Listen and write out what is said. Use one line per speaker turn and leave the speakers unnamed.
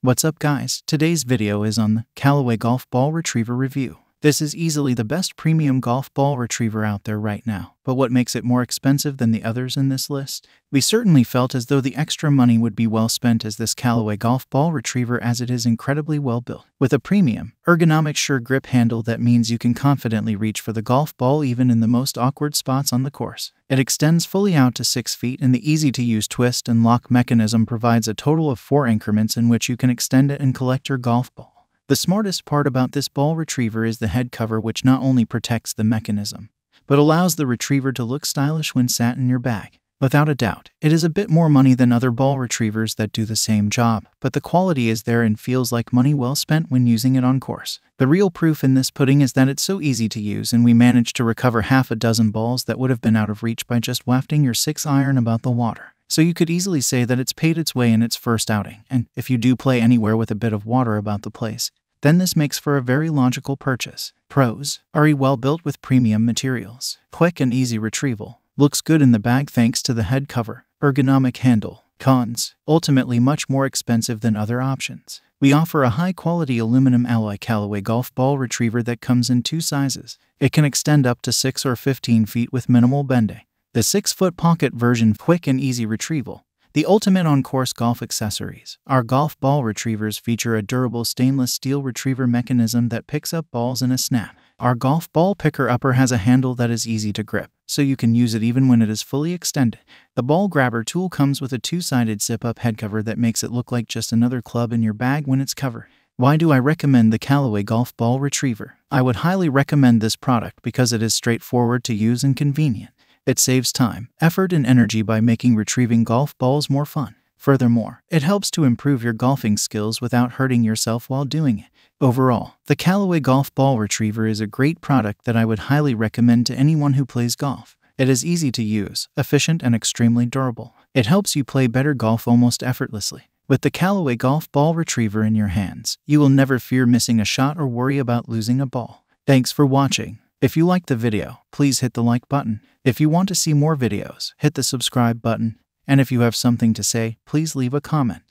What's up guys, today's video is on the Callaway Golf Ball Retriever Review. This is easily the best premium golf ball retriever out there right now. But what makes it more expensive than the others in this list? We certainly felt as though the extra money would be well spent as this Callaway golf ball retriever as it is incredibly well built. With a premium, ergonomic sure grip handle that means you can confidently reach for the golf ball even in the most awkward spots on the course. It extends fully out to 6 feet and the easy to use twist and lock mechanism provides a total of 4 increments in which you can extend it and collect your golf ball. The smartest part about this ball retriever is the head cover which not only protects the mechanism, but allows the retriever to look stylish when sat in your bag. Without a doubt, it is a bit more money than other ball retrievers that do the same job, but the quality is there and feels like money well spent when using it on course. The real proof in this pudding is that it's so easy to use and we managed to recover half a dozen balls that would have been out of reach by just wafting your 6 iron about the water. So you could easily say that it's paid its way in its first outing, and if you do play anywhere with a bit of water about the place, then this makes for a very logical purchase. Pros are well built with premium materials, quick and easy retrieval, looks good in the bag thanks to the head cover, ergonomic handle. Cons ultimately much more expensive than other options. We offer a high quality aluminum alloy Callaway golf ball retriever that comes in two sizes. It can extend up to 6 or 15 feet with minimal bending. The 6 foot pocket version, quick and easy retrieval. The ultimate on course golf accessories. Our golf ball retrievers feature a durable stainless steel retriever mechanism that picks up balls in a snap. Our golf ball picker upper has a handle that is easy to grip, so you can use it even when it is fully extended. The ball grabber tool comes with a two sided zip up head cover that makes it look like just another club in your bag when it's covered. Why do I recommend the Callaway Golf Ball Retriever? I would highly recommend this product because it is straightforward to use and convenient. It saves time, effort, and energy by making retrieving golf balls more fun. Furthermore, it helps to improve your golfing skills without hurting yourself while doing it. Overall, the Callaway Golf Ball Retriever is a great product that I would highly recommend to anyone who plays golf. It is easy to use, efficient, and extremely durable. It helps you play better golf almost effortlessly. With the Callaway Golf Ball Retriever in your hands, you will never fear missing a shot or worry about losing a ball. Thanks for watching. If you liked the video, please hit the like button. If you want to see more videos, hit the subscribe button. And if you have something to say, please leave a comment.